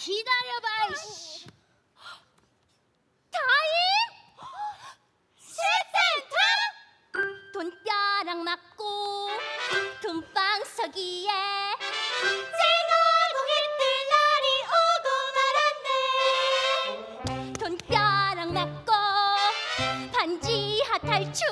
기다려봐, 아, 이씨. 타임? 실센터? 돈벼락 맞고 금방석이에 쨍하고 힘든 날이 오고 말았네 돈벼락 맞고 반지하 탈출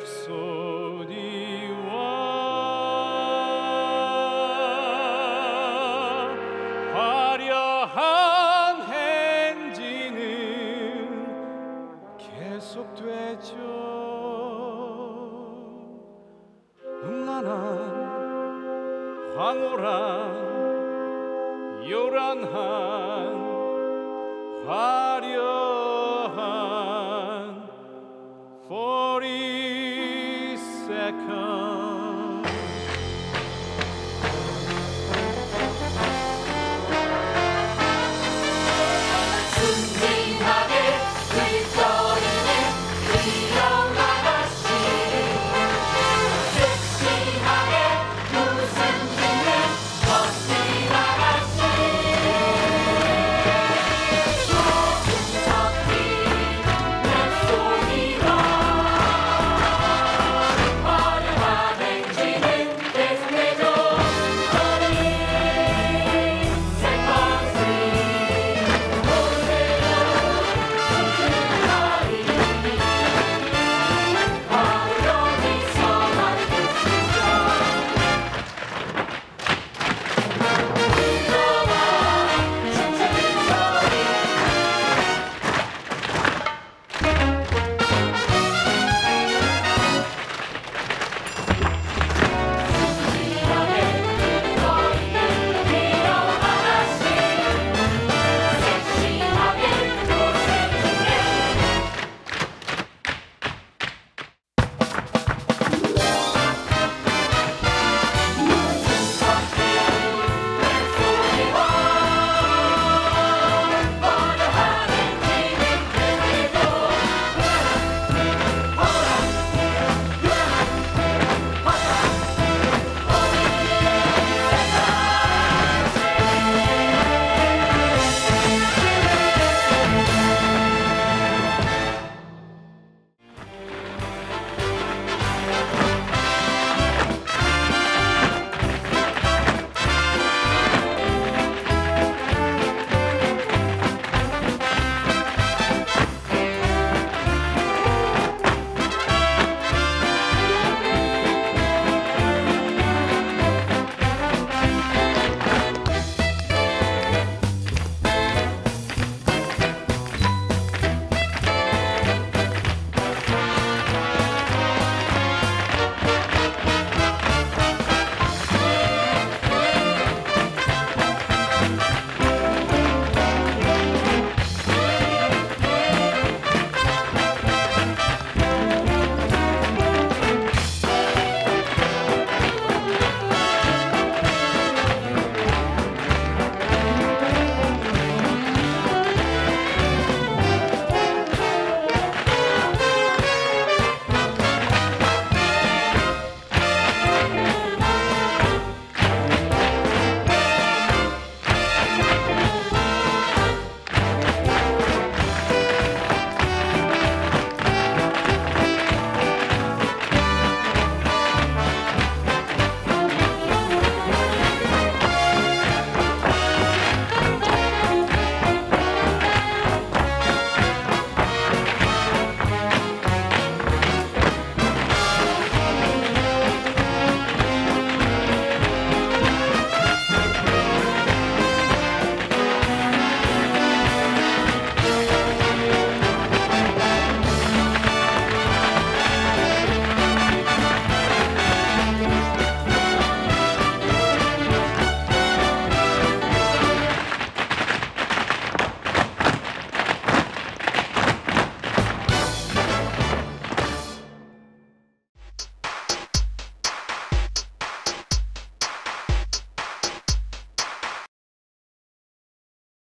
랩소디와 화려한 행진은 계속되죠. 황홀한 요란한 화